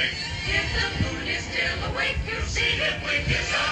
If the moon is still awake, you'll see him with his eyes.